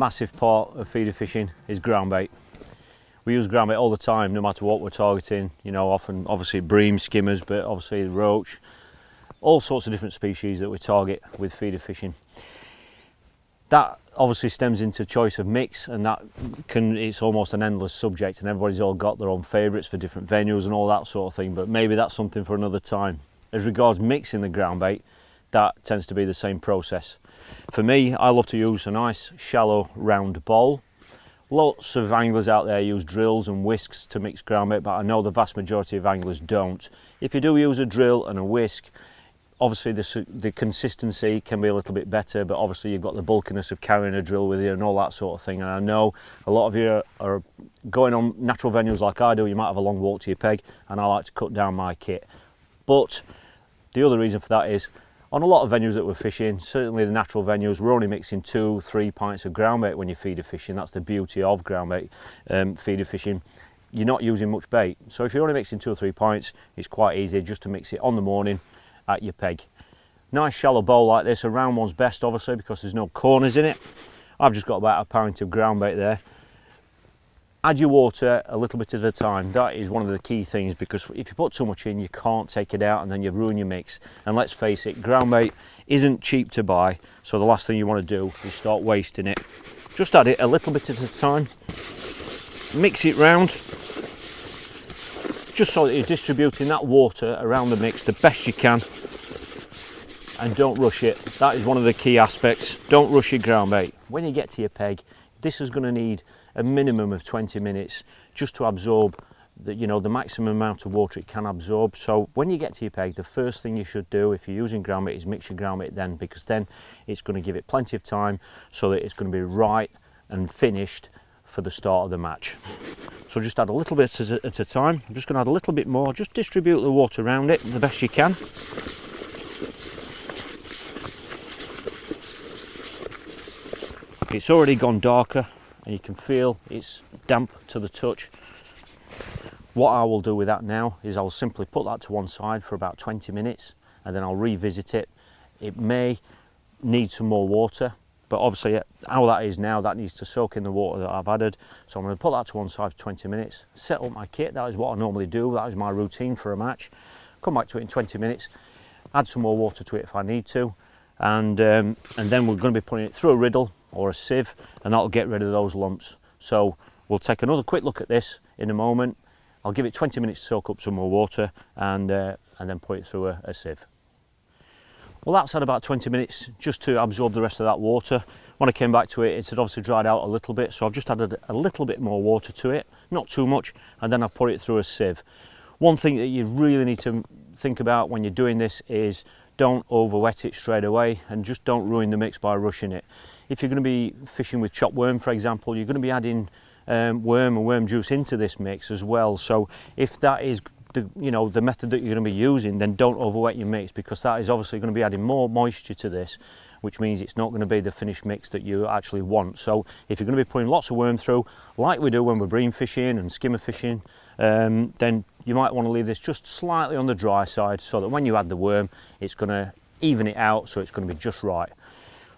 massive part of feeder fishing is ground bait. We use ground bait all the time, no matter what we're targeting. You know, often obviously bream, skimmers, but obviously roach, all sorts of different species that we target with feeder fishing. That obviously stems into choice of mix and that can it's almost an endless subject and everybody's all got their own favourites for different venues and all that sort of thing but maybe that's something for another time as regards mixing the ground bait that tends to be the same process for me I love to use a nice shallow round bowl. Lots of anglers out there use drills and whisks to mix ground bait but I know the vast majority of anglers don't. If you do use a drill and a whisk obviously the, the consistency can be a little bit better but obviously you've got the bulkiness of carrying a drill with you and all that sort of thing. And I know a lot of you are going on natural venues like I do you might have a long walk to your peg and I like to cut down my kit. But the other reason for that is on a lot of venues that we're fishing certainly the natural venues we're only mixing two three pints of ground bait when you're feeder fishing that's the beauty of ground bait um, feeder fishing you're not using much bait so if you're only mixing two or three pints it's quite easy just to mix it on the morning at your peg. Nice shallow bowl like this, a round one's best obviously because there's no corners in it. I've just got about a pint of ground bait there. Add your water a little bit at a time. That is one of the key things because if you put too much in, you can't take it out and then you ruin your mix. And let's face it, ground bait isn't cheap to buy. So the last thing you want to do is start wasting it. Just add it a little bit at a time. Mix it round just so that you're distributing that water around the mix the best you can and don't rush it that is one of the key aspects don't rush your ground bait when you get to your peg this is going to need a minimum of 20 minutes just to absorb the you know the maximum amount of water it can absorb so when you get to your peg the first thing you should do if you're using ground bait is mix your ground bait then because then it's going to give it plenty of time so that it's going to be right and finished for the start of the match. So just add a little bit at a time. I'm just going to add a little bit more. Just distribute the water around it the best you can. It's already gone darker and you can feel it's damp to the touch. What I will do with that now is I'll simply put that to one side for about 20 minutes and then I'll revisit it. It may need some more water but obviously how that is now that needs to soak in the water that I've added so I'm going to put that to one side for 20 minutes set up my kit that is what I normally do that is my routine for a match come back to it in 20 minutes add some more water to it if I need to and um, and then we're going to be putting it through a riddle or a sieve and that'll get rid of those lumps so we'll take another quick look at this in a moment I'll give it 20 minutes to soak up some more water and uh, and then put it through a, a sieve well that's had about 20 minutes just to absorb the rest of that water. When I came back to it, it had obviously dried out a little bit, so I've just added a little bit more water to it, not too much, and then I've put it through a sieve. One thing that you really need to think about when you're doing this is don't over wet it straight away and just don't ruin the mix by rushing it. If you're going to be fishing with chopped worm, for example, you're going to be adding um, worm and worm juice into this mix as well. So if that is the you know the method that you're going to be using then don't overwet your mix because that is obviously going to be adding more moisture to this which means it's not going to be the finished mix that you actually want so if you're going to be putting lots of worm through like we do when we're bream fishing and skimmer fishing um, then you might want to leave this just slightly on the dry side so that when you add the worm it's going to even it out so it's going to be just right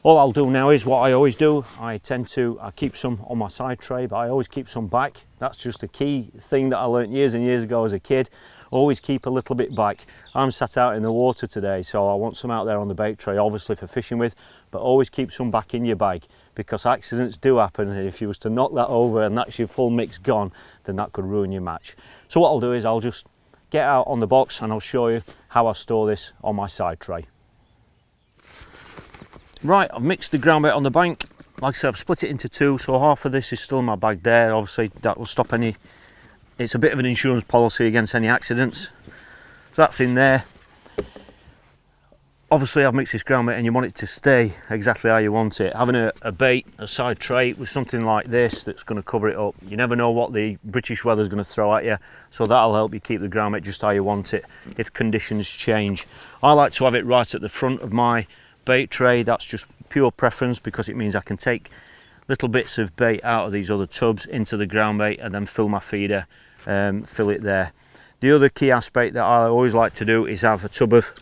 all I'll do now is what I always do. I tend to I keep some on my side tray but I always keep some back. That's just a key thing that I learned years and years ago as a kid. Always keep a little bit back. I'm sat out in the water today so I want some out there on the bait tray obviously for fishing with but always keep some back in your bag. Because accidents do happen and if you was to knock that over and that's your full mix gone then that could ruin your match. So what I'll do is I'll just get out on the box and I'll show you how I store this on my side tray Right, I've mixed the ground bait on the bank. Like I said, I've split it into two, so half of this is still in my bag there. Obviously, that will stop any... It's a bit of an insurance policy against any accidents. So that's in there. Obviously, I've mixed this ground bait and you want it to stay exactly how you want it. Having a, a bait, a side tray with something like this that's going to cover it up. You never know what the British weather is going to throw at you. So that'll help you keep the ground bait just how you want it if conditions change. I like to have it right at the front of my bait tray that's just pure preference because it means I can take little bits of bait out of these other tubs into the ground bait and then fill my feeder um, fill it there the other key aspect that I always like to do is have a tub of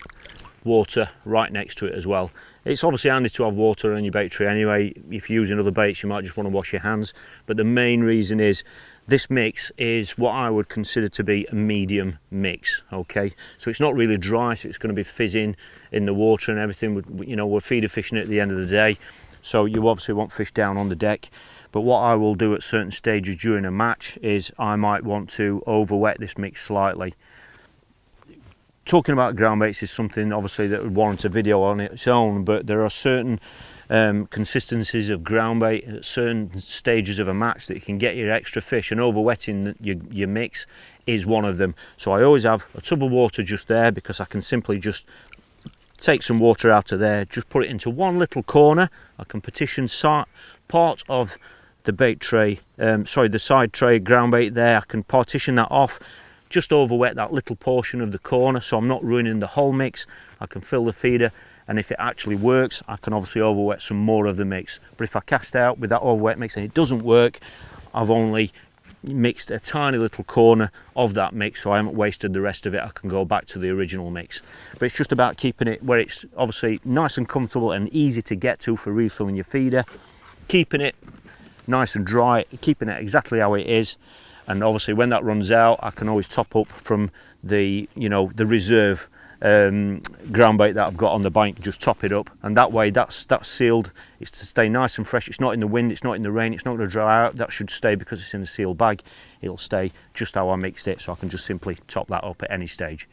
water right next to it as well it's obviously handy to have water on your bait tray anyway. If you're using other baits, you might just want to wash your hands. But the main reason is this mix is what I would consider to be a medium mix, okay? So it's not really dry, so it's going to be fizzing in the water and everything. You know, we're feeder fishing at the end of the day, so you obviously want fish down on the deck. But what I will do at certain stages during a match is I might want to over wet this mix slightly talking about ground baits is something obviously that would warrant a video on its own but there are certain um, consistencies of ground bait at certain stages of a match that you can get your extra fish and overwetting your, your mix is one of them. So I always have a tub of water just there because I can simply just take some water out of there just put it into one little corner. I can partition part of the bait tray um, sorry the side tray ground bait there. I can partition that off just over wet that little portion of the corner so I'm not ruining the whole mix. I can fill the feeder and if it actually works I can obviously overwet some more of the mix. But if I cast out with that overwet mix and it doesn't work, I've only mixed a tiny little corner of that mix so I haven't wasted the rest of it. I can go back to the original mix. But it's just about keeping it where it's obviously nice and comfortable and easy to get to for refilling your feeder. Keeping it nice and dry keeping it exactly how it is. And obviously when that runs out I can always top up from the you know the reserve um, ground bait that I've got on the bank just top it up. And that way that's that's sealed. It's to stay nice and fresh. It's not in the wind it's not in the rain it's not going to dry out. That should stay because it's in a sealed bag. It'll stay just how I mixed it so I can just simply top that up at any stage